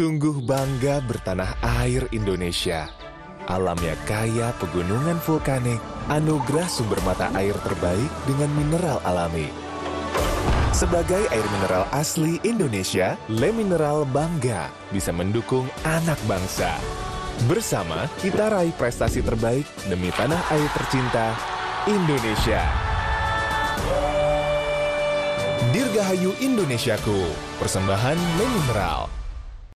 Sungguh bangga bertanah air Indonesia. Alamnya kaya pegunungan vulkanik, anugerah sumber mata air terbaik dengan mineral alami. Sebagai air mineral asli Indonesia, Le Mineral bangga bisa mendukung anak bangsa. Bersama kita raih prestasi terbaik demi tanah air tercinta, Indonesia. Dirgahayu Indonesiaku, persembahan Le Mineral.